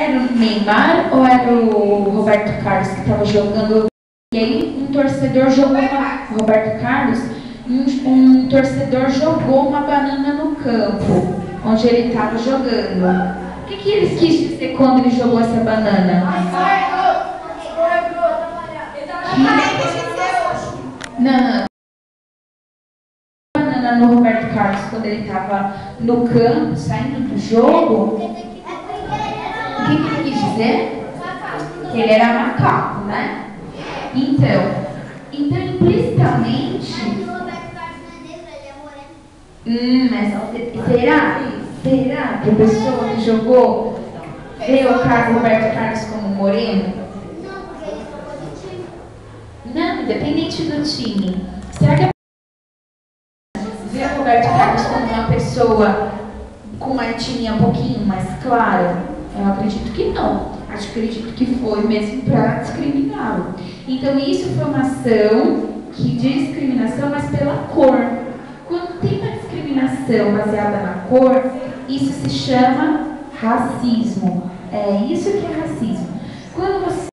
Era o Neymar ou era o Roberto Carlos que estava jogando? E aí um torcedor jogou uma. Roberto Carlos, um, um torcedor jogou uma banana no campo, onde ele estava jogando. O que, que ele quis dizer quando ele jogou essa banana? Não, banana no Roberto Carlos quando ele estava no campo, saindo do jogo. Que ele era macaco, né? Então, então implicitamente. Hum, mas será? Será que a pessoa que jogou vê o Carlos, Roberto Carlos como moreno? Não, independente do time. Será que a vê o Roberto Carlos como uma pessoa com uma etnia um pouquinho mais clara? Eu acredito que não. Acredito que foi mesmo para discriminá-lo. Então isso foi uma ação que de discriminação, mas pela cor. Quando tem uma discriminação baseada na cor, isso se chama racismo. É isso que é racismo. Quando você